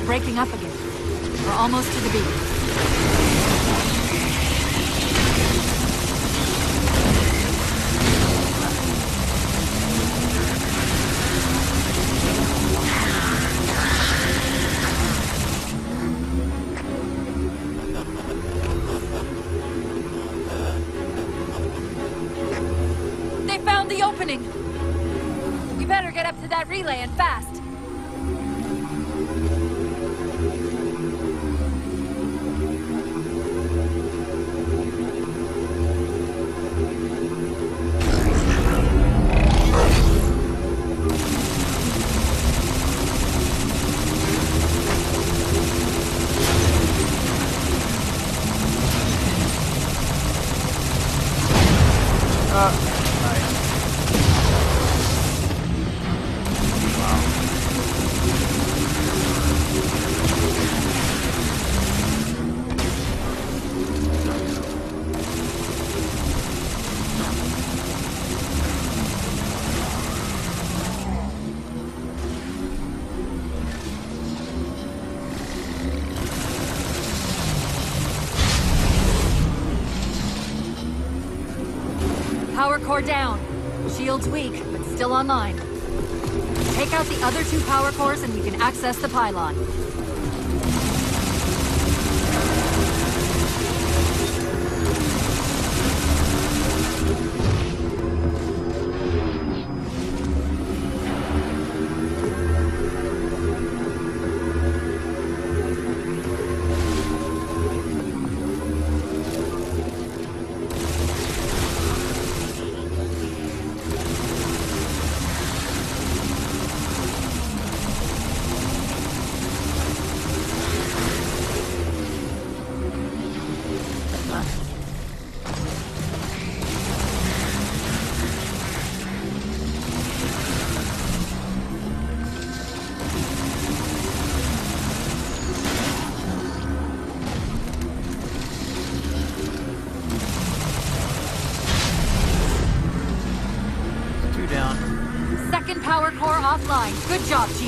is breaking up again. We're almost to the beach. They found the opening! We better get up to that relay and fast! Power core down. Shield's weak, but still online. Take out the other two power cores and we can access the pylon. Offline. Good job, Chief.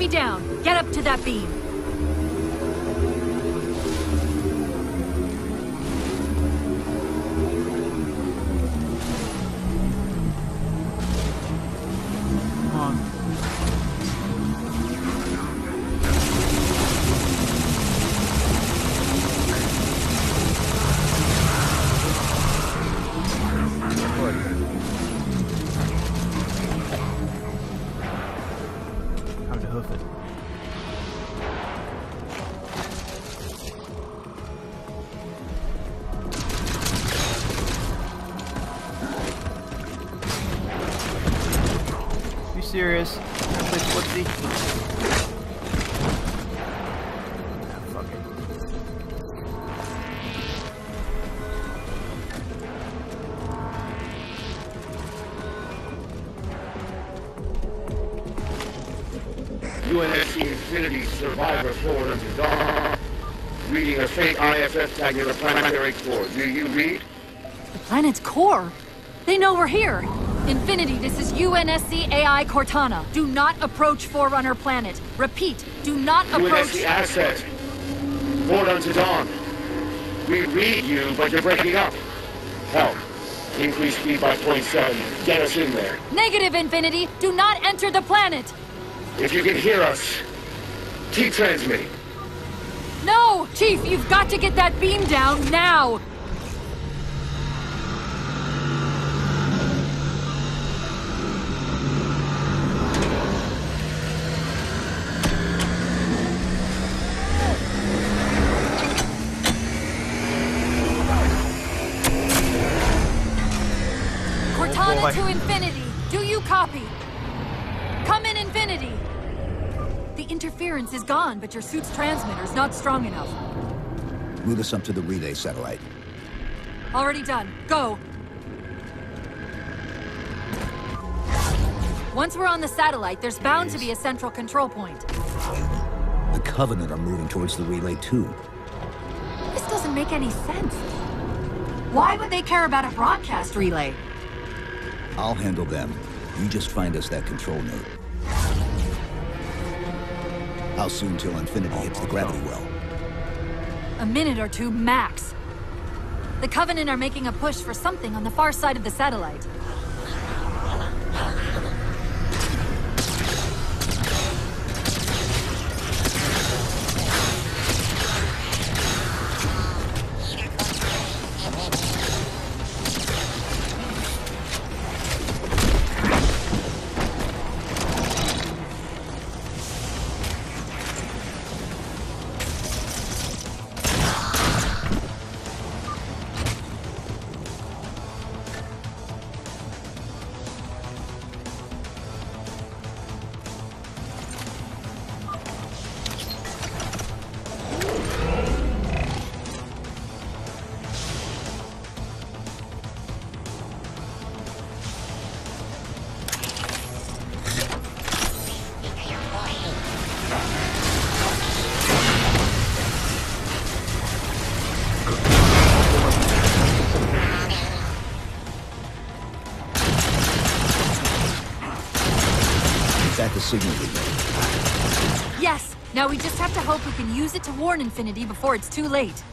Should down. Get up to that beam. Survivor Forward unto dawn. Reading a faint IFF tag near the planetary core. Do you read? The planet's core. They know we're here. Infinity, this is UNSC AI Cortana. Do not approach Forerunner planet. Repeat, do not approach. UNSC asset. Forward unto dawn. We read you, but you're breaking up. Help. Increase speed by 0.7. Get us in there. Negative, Infinity. Do not enter the planet. If you can hear us, keep transmitting. No, Chief, you've got to get that beam down now. Cortana boy. to Infinity. Do you copy? Come in, Infinity. The interference is gone, but your suit's transmitter's not strong enough. Move us up to the relay satellite. Already done. Go. Once we're on the satellite, there's bound to be a central control point. The Covenant are moving towards the relay too. This doesn't make any sense. Why would they care about a broadcast relay? I'll handle them. You just find us that control node. How soon till Infinity hits the gravity well? A minute or two max. The Covenant are making a push for something on the far side of the satellite. Is that the signal relay? Yes! Now we just have to hope we can use it to warn Infinity before it's too late.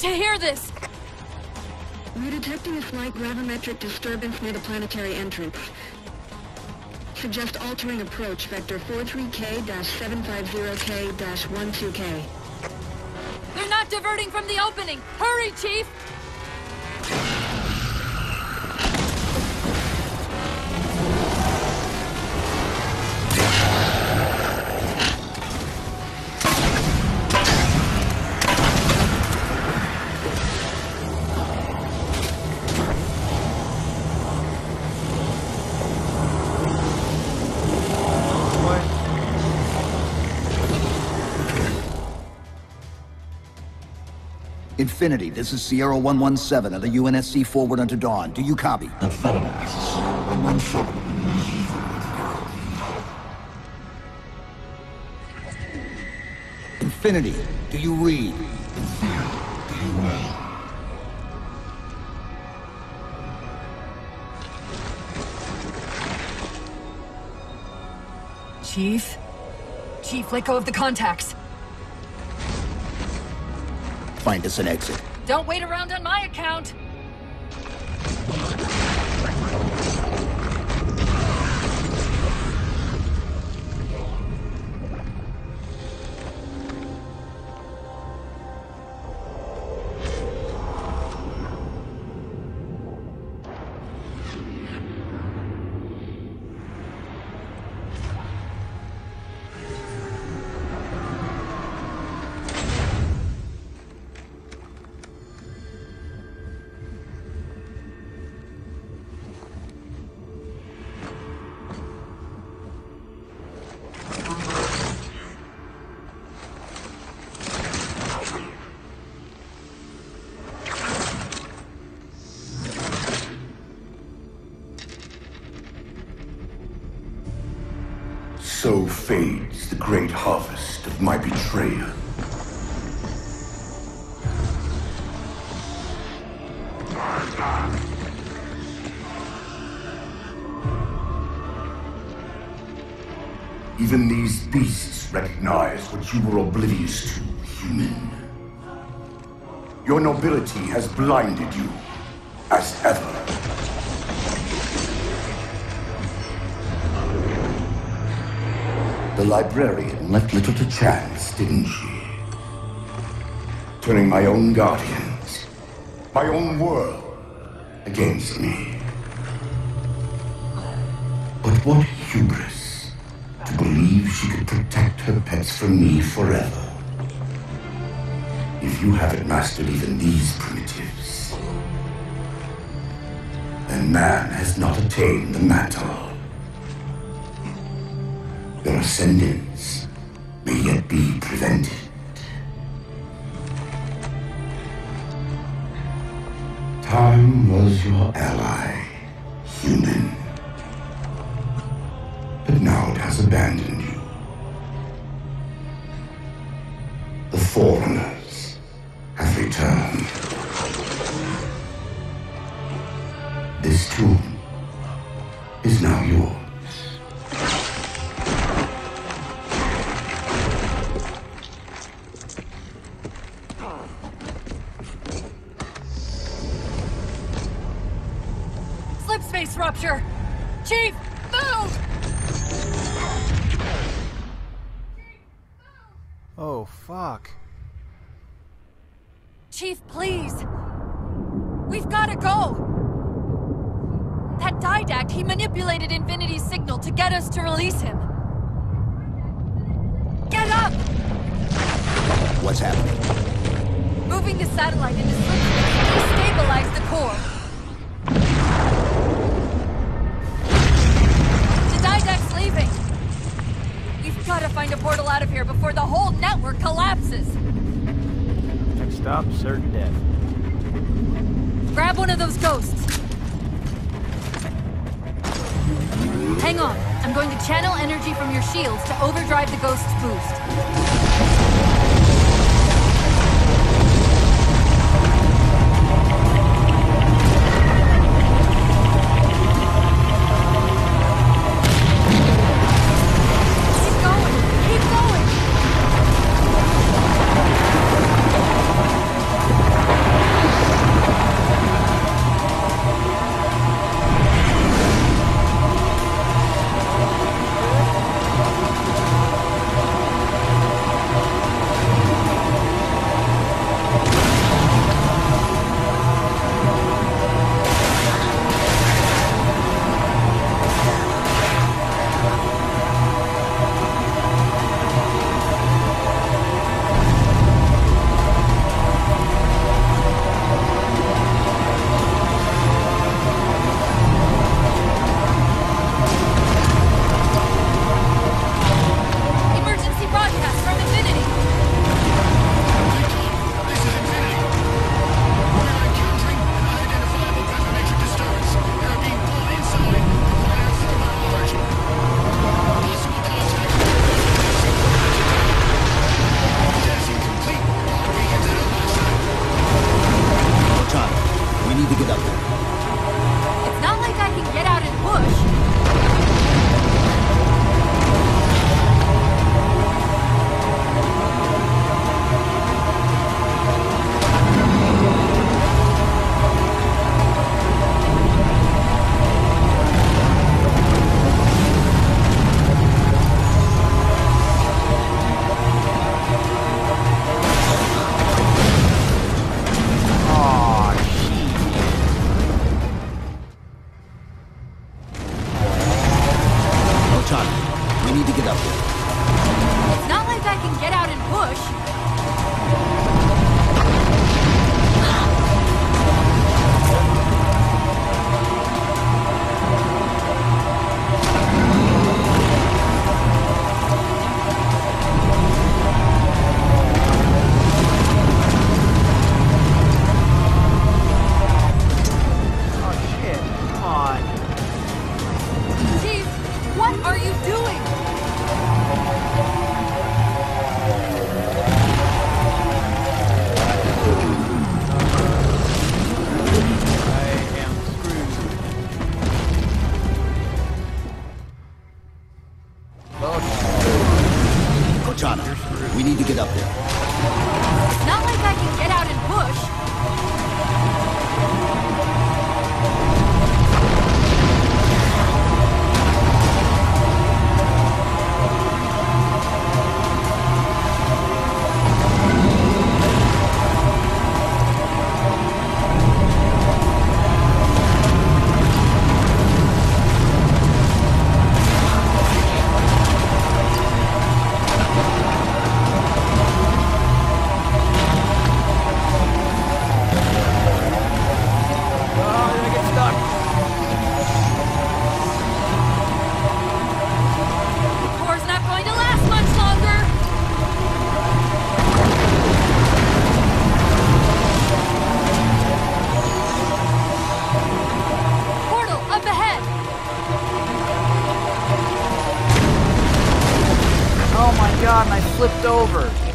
To hear this! We're detecting a slight gravimetric disturbance near the planetary entrance. Suggest altering approach vector 43K-750K-12K. They're not diverting from the opening! Hurry, Chief! Infinity, this is Sierra 117 of the UNSC forward unto dawn. Do you copy? Infinity, do you read? Chief? Chief, let go of the contacts. Find us an exit. Don't wait around on my account! So fades the great harvest of my betrayal. Even these beasts recognize what you were oblivious to, human. Your nobility has blinded you, as ever. Librarian left little to chance, didn't she? Turning my own guardians, my own world, against me. But what hubris to believe she could protect her pets from me forever. If you haven't mastered even these primitives, then man has not attained the mantle. Your ascendance may yet be prevented. Time was your ally, human. But now it has abandoned you. The Forerunners have returned. This tomb is now yours. those ghosts. Hang on. I'm going to channel energy from your shields to overdrive the ghost's boost. flipped over.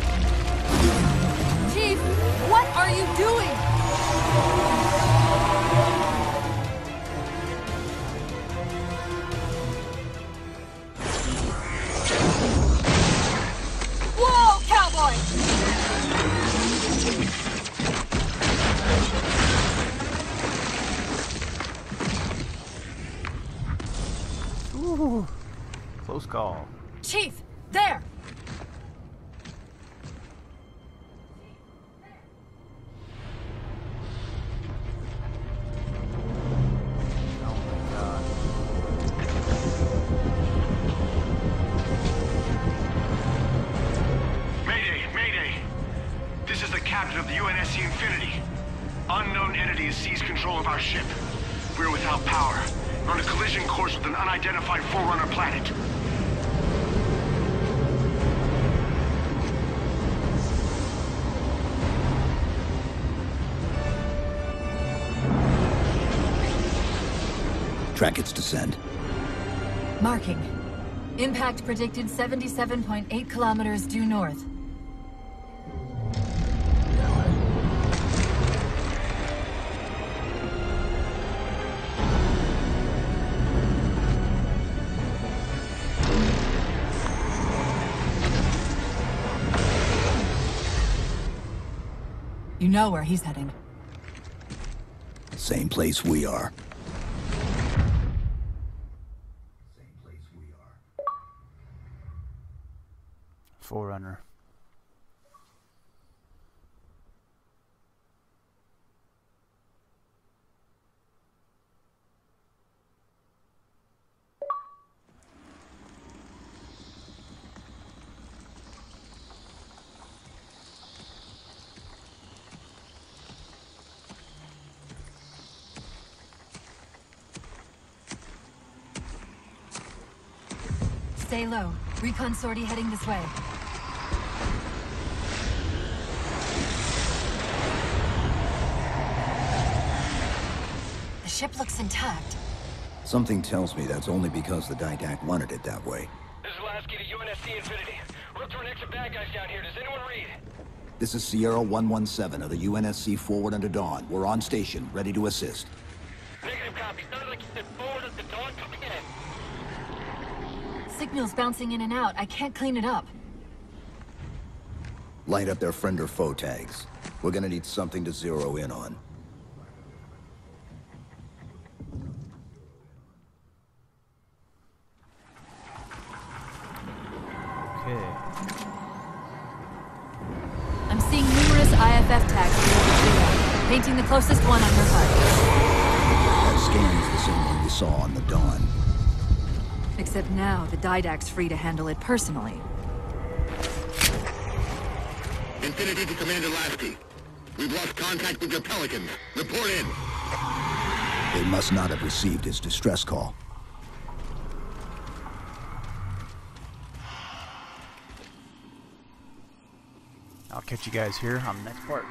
captain of the UNSC Infinity. Unknown entity has seized control of our ship. We're without power. We're on a collision course with an unidentified Forerunner planet. Track its descent. Marking. Impact predicted 77.8 kilometers due north. You know where he's heading. Same place we are. Forerunner. Stay low. Recon sortie heading this way. The ship looks intact. Something tells me that's only because the Didact wanted it that way. This is Lasky to UNSC Infinity. We're up to an extra bad guys down here. Does anyone read? This is Sierra 117 of the UNSC Forward Unto Dawn. We're on station, ready to assist. Negative copy. Sounded like you said forward at the dawn. Come again. Signal's bouncing in and out. I can't clean it up. Light up their friend or foe tags. We're gonna need something to zero in on. Now, free to handle it personally. Infinity to Commander Lasky. We've lost contact with your Pelicans. Report in. They must not have received his distress call. I'll catch you guys here on the next part.